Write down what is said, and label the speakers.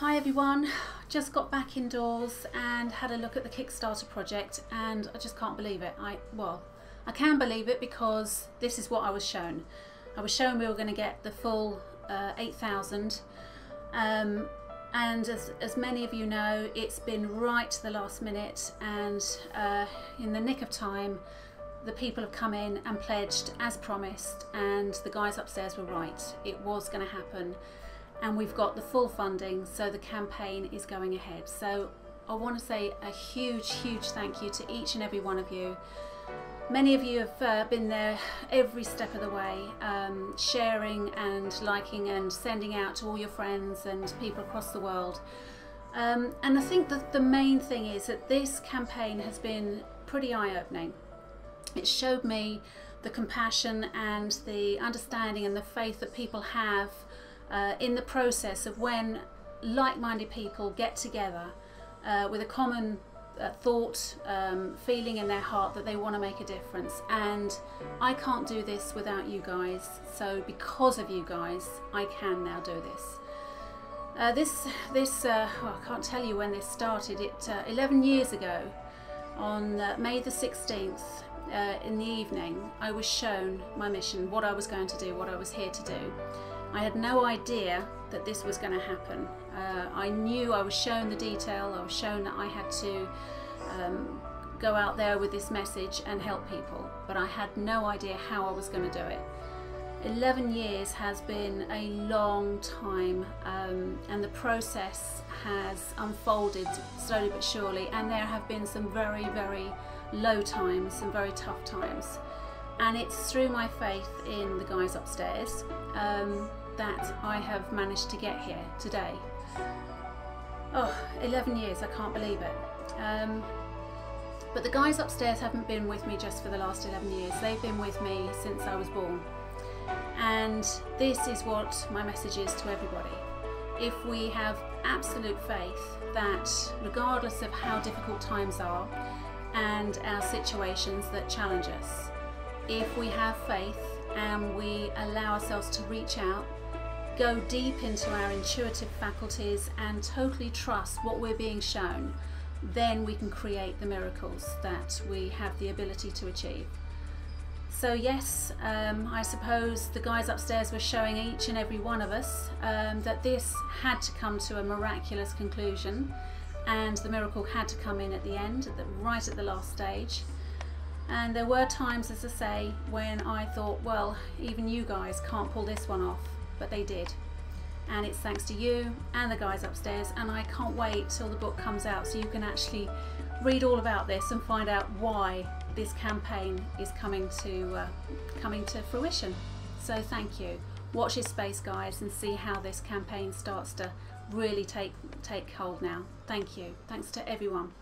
Speaker 1: Hi everyone, just got back indoors and had a look at the Kickstarter project and I just can't believe it. I well, I can believe it because this is what I was shown. I was shown we were going to get the full uh, 8,000 um, and as, as many of you know it's been right to the last minute and uh, in the nick of time the people have come in and pledged as promised and the guys upstairs were right. It was going to happen and we've got the full funding so the campaign is going ahead. So I want to say a huge, huge thank you to each and every one of you. Many of you have uh, been there every step of the way, um, sharing and liking and sending out to all your friends and people across the world. Um, and I think that the main thing is that this campaign has been pretty eye-opening. It showed me the compassion and the understanding and the faith that people have uh, in the process of when like-minded people get together uh, with a common uh, thought, um, feeling in their heart that they want to make a difference. And I can't do this without you guys. So because of you guys, I can now do this. Uh, this, this uh, well, I can't tell you when this started. It uh, 11 years ago, on uh, May the 16th, uh, in the evening, I was shown my mission, what I was going to do, what I was here to do. I had no idea that this was going to happen. Uh, I knew I was shown the detail, I was shown that I had to um, go out there with this message and help people, but I had no idea how I was going to do it. 11 years has been a long time um, and the process has unfolded slowly but surely and there have been some very very low times, some very tough times and it's through my faith in the guys upstairs um, that I have managed to get here today. Oh, 11 years, I can't believe it. Um, but the guys upstairs haven't been with me just for the last 11 years, they've been with me since I was born. And this is what my message is to everybody. If we have absolute faith that regardless of how difficult times are and our situations that challenge us, if we have faith and we allow ourselves to reach out, go deep into our intuitive faculties and totally trust what we're being shown, then we can create the miracles that we have the ability to achieve. So yes, um, I suppose the guys upstairs were showing each and every one of us um, that this had to come to a miraculous conclusion and the miracle had to come in at the end, right at the last stage. And there were times, as I say, when I thought, well, even you guys can't pull this one off, but they did. And it's thanks to you and the guys upstairs, and I can't wait till the book comes out so you can actually read all about this and find out why this campaign is coming to uh, coming to fruition. So thank you. Watch this space, guys, and see how this campaign starts to really take take hold now. Thank you. Thanks to everyone.